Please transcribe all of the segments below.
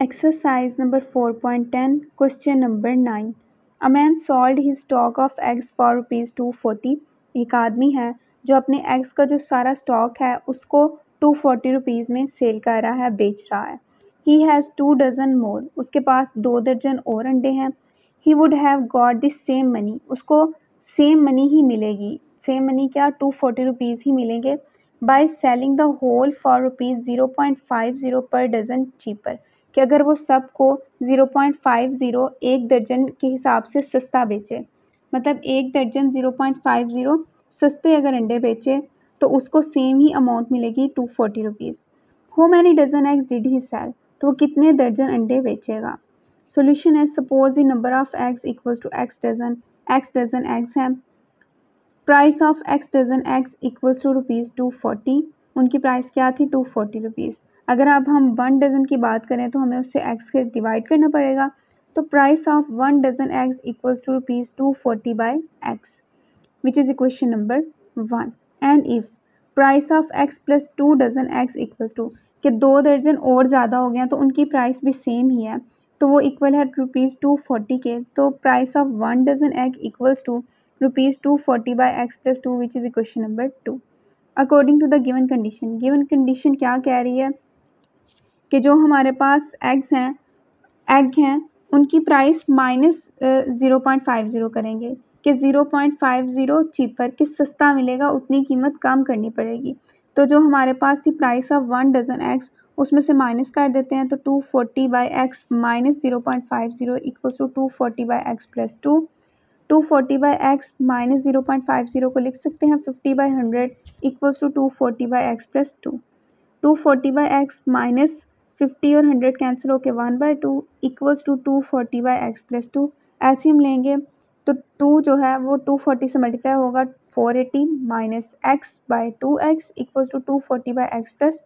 Exercise number 4.10, question number 9. A man sold his stock of eggs for rupees 240. एक आदमी है जो अपने एग्स का जो सारा स्टॉक है उसको 240 रुपीज़ में सेल कर रहा है बेच रहा है। He has two dozen more उसके पास दो दर्जन और अंडे हैं। He would have got the same money उसको सेम मनी ही मिलेगी। सेम मनी क्या? टू फोर्टी रुपीज़ ही मिलेंगे। By selling the whole for rupees zero point five zero per dozen cheaper कि अगर वो सबको ज़ीरो पॉइंट फाइव ज़ीरो एक दर्जन के हिसाब से सस्ता बेचे मतलब एक दर्जन ज़ीरो पॉइंट फाइव ज़ीरो सस्ते अगर अंडे बेचे तो उसको सेम ही अमाउंट मिलेगी two forty rupees how many dozen eggs did he sell तो वो कितने दर्जन अंडे बेचेगा? सोल्यूशन है suppose the number of eggs equals to x dozen x dozen eggs हैं. Price of x dozen eggs equals to rupees two forty उनकी price क्या थी? टू फोर्टी रुपीज़ अगर अब हम वन डज़न की बात करें तो हमें उससे एक्स के डिवाइड करना पड़ेगा। तो price of one dozen eggs equals to rupees two forty by x which is equation number one and if price of x plus two dozen x equals to कि दो दर्जन और ज़्यादा हो गया तो उनकी प्राइस भी सेम ही है। तो वो इक्वल है रुपीज़ टू फोर्टी के। तो price of one dozen egg equals to rupees two forty by x plus two which is equation number two according to the given condition given condition क्या कह रही है? कि जो हमारे पास एग्स हैं एग हैं, उनकी price minus zero point five zero करेंगे कि zero point five zero cheaper कि सस्ता मिलेगा, उतनी कीमत कम करनी पड़ेगी। तो जो हमारे पास थी price of one dozen eggs उसमें से माइनस कर देते हैं तो two forty by x minus zero point five zero equals to two forty by x plus two two forty by x minus zero point five zero को लिख सकते हैं fifty by hundred equals to two forty by x plus two two forty by x minus fifty और hundred cancel होकर one by two equals to two forty by x plus two ऐसे हम लेंगे तो टू जो है वो two forty से मल्टीप्लाई होगा four eighty minus x by two x equals to two forty by x plus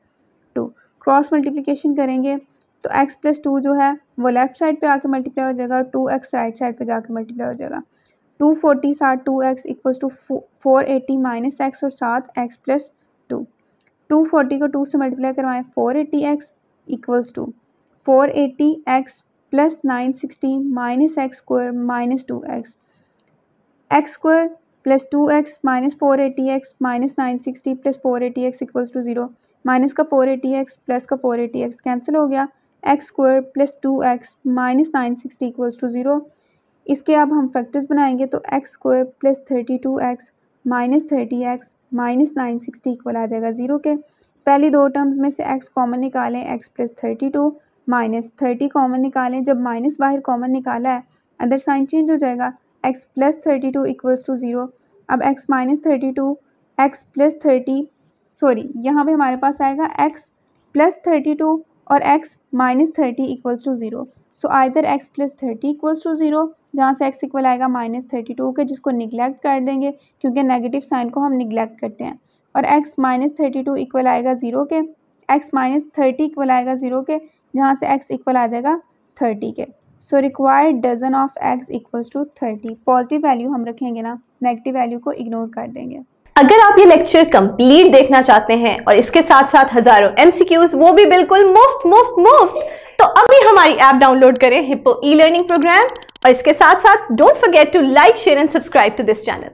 two cross multiplication करेंगे तो एक्स प्लस टू जो है वो लेफ़्ट साइड पे आके मल्टीप्लाई हो जाएगा और टू एक्स राइट साइड पे जाके मल्टीप्लाई हो जाएगा. टू फोर्टी सात two x equals to four eighty minus x और सात x plus two two forty को टू से मल्टीप्लाई करवाएँ four eighty x equals to four eighty x plus nine sixty minus x square minus two x x square plus two x minus four eighty x minus nine sixty plus four eighty x equals to zero minus का four eighty x plus का four eighty x cancel हो गया x square plus two x minus nine sixty equals to zero इसके अब हम factors बनाएँगे तो x square plus thirty two x minus thirty x minus nine sixty equal आ जाएगा zero के. पहली दो टर्म्स में से एक्स कॉमन निकालें x plus thirty two minus thirty common निकालें। जब माइनस बाहर कॉमन निकाला है, अंदर साइन चेंज हो जाएगा। X plus thirty two equals to zero अब x minus thirty two x plus thirty sorry यहाँ पे हमारे पास आएगा एक्स प्लस थर्टी टू और x minus thirty equals to zero so either x plus thirty equals to zero जहाँ से x equal आएगा माइनस थर्टी टू के, जिसको निगलेक्ट कर देंगे, क्योंकि नेगेटिव साइन को हम निगलेक्ट करते हैं। और x minus thirty two equal आएगा ज़ीरो के एक्स माइनस थर्टी इक्वल आएगा ज़ीरो के, जहाँ से एक्स इक्वल आ जाएगा थर्टी के। So required dozen of x equals to thirty positive value हम रखेंगे ना नेगेटिव वैल्यू को इग्नोर कर देंगे। अगर आप ये लेक्चर कंप्लीट देखना चाहते हैं, और इसके साथ साथ हज़ारों एमसीक्यूज वो भी बिल्कुल मुफ़्त मुफ़्त मुफ़्त तो अभी हमारी ऐप डाउनलोड करें हिप्पो ई लर्निंग प्रोग्राम और इसके साथ साथ don't forget to like share and subscribe to this channel